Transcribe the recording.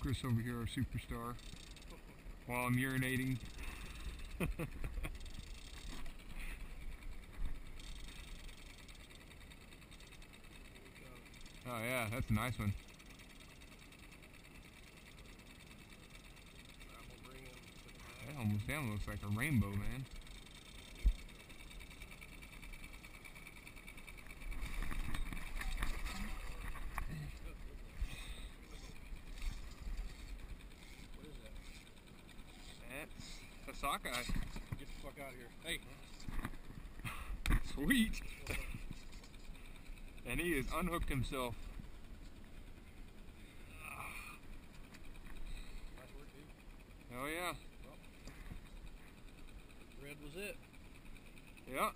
Chris over here, our superstar, while I'm urinating. oh yeah, that's a nice one. That almost damn looks like a rainbow, man. What is that? That's a sockeye. Get the fuck out of here. Hey, Sweet. and he has unhooked himself. nice work, dude. Oh yeah. Red was it. Yeah.